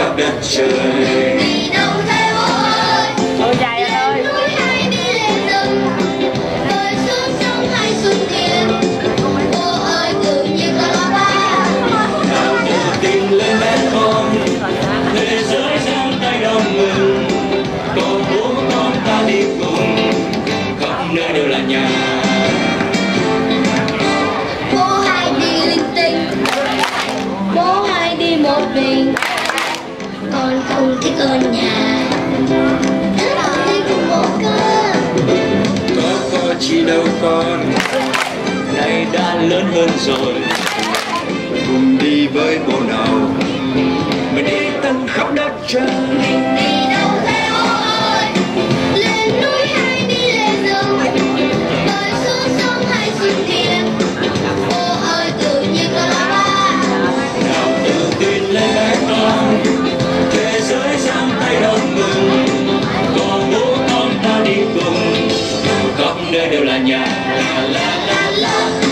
I've been. Con không thích ở nhà. Thích đi cùng bố cơ. Có có chi đâu con? Nay đã lớn hơn rồi. Cùng đi với bố nào? Mình đi tăng khắp đất trời. dia belanja. La la la la.